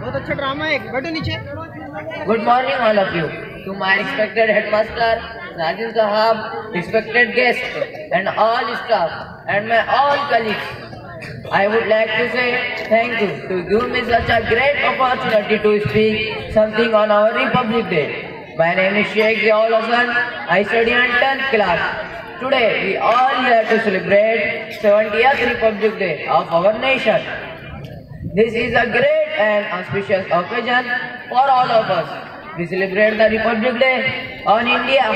बहुत अच्छा ड्रामा है बैठो नीचे Good morning, all of you. To my respected headmaster, Najim Sahab, respected guests, and all staff, and my all colleagues. I would like to say thank you to give me such a great opportunity to speak something on our Republic Day. My name is Sheikh Ziaul Hassan. I study in 10th class. Today, we all here to celebrate 70th Republic Day of our nation. This is a great and auspicious occasion for all of us. We celebrate the Republic Day on India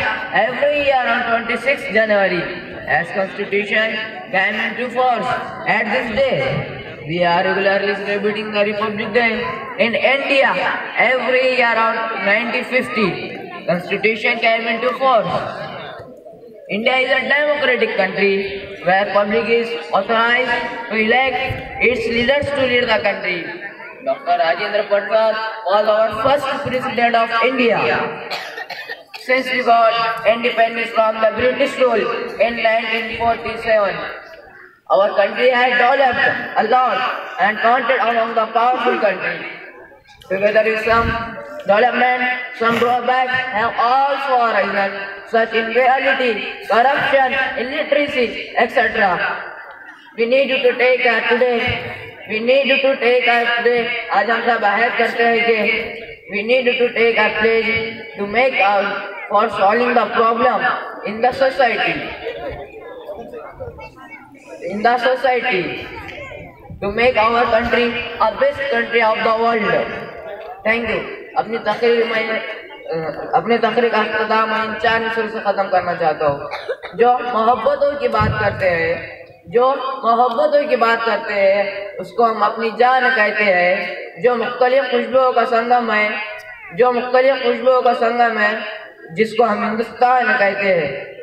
every year on 26th January as Constitution came into force at this day. We are regularly celebrating the Republic Day in India every year on 1950. Constitution came into force. India is a democratic country where public is authorized to elect its leaders to lead the country. Dr. Rajendra Prasad was our first president of India. Since we got independence from the British rule in 1947, our country has developed a lot and counted among the powerful countries. Together with some development, some drawbacks have also arisen, such inequality, corruption, illiteracy, etc. We need you to take care today. We need you to take care today. आज हम सब अहद करते हैं कि we need you to take a pledge to make out for solving the problem in the society. In the society. To make our country a best country of the world. Thank you अपनी तकरीर में अ, अपनी तकरीर का अख्ताम इन चार मिसरों से ख़त्म करना चाहता हूँ। जो मोहब्बतों की बात करते हैं जो मोहब्बतों की बात करते हैं उसको हम अपनी जान कहते हैं। जो मुख्तलिफ़ खुशबुओं का संगम है जो मुख्तलिफ़ खुशबुओं का संगम है जिसको हम हिंदुस्तान कहते हैं।